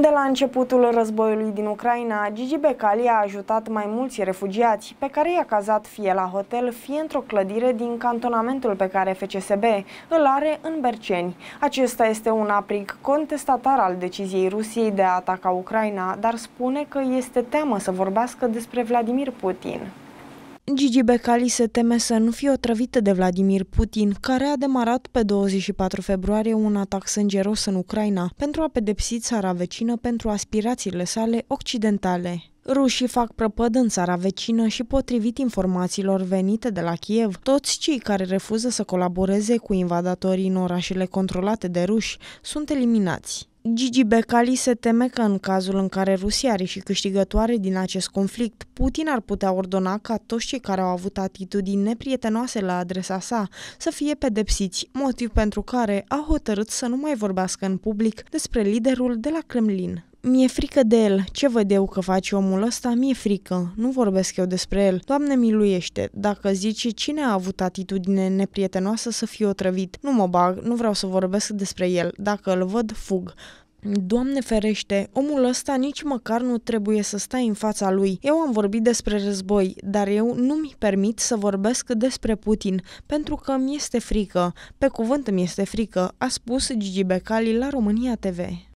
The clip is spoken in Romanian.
De la începutul războiului din Ucraina, Gigi Becali a ajutat mai mulți refugiați, pe care i-a cazat fie la hotel, fie într-o clădire din cantonamentul pe care FCSB îl are în Berceni. Acesta este un aprig contestatar al deciziei Rusiei de a ataca Ucraina, dar spune că este teamă să vorbească despre Vladimir Putin. Gigi Becali se teme să nu fie otrăvită de Vladimir Putin, care a demarat pe 24 februarie un atac sângeros în Ucraina pentru a pedepsi țara vecină pentru aspirațiile sale occidentale. Rușii fac prăpăd în țara vecină și, potrivit informațiilor venite de la Kiev, toți cei care refuză să colaboreze cu invadatorii în orașele controlate de ruși sunt eliminați. Gigi Becali se teme că în cazul în care Rusia are și câștigătoare din acest conflict, Putin ar putea ordona ca toți cei care au avut atitudini neprietenoase la adresa sa să fie pedepsiți, motiv pentru care a hotărât să nu mai vorbească în public despre liderul de la Kremlin. Mi-e frică de el. Ce văd eu că face omul ăsta? Mi-e frică. Nu vorbesc eu despre el. Doamne miluiește. Dacă zice cine a avut atitudine neprietenoasă să fie otrăvit. Nu mă bag, nu vreau să vorbesc despre el. Dacă îl văd, fug. Doamne ferește, omul ăsta nici măcar nu trebuie să stai în fața lui. Eu am vorbit despre război, dar eu nu mi permit să vorbesc despre Putin, pentru că mi este frică. Pe cuvânt mi este frică, a spus Gigi Becali la România TV.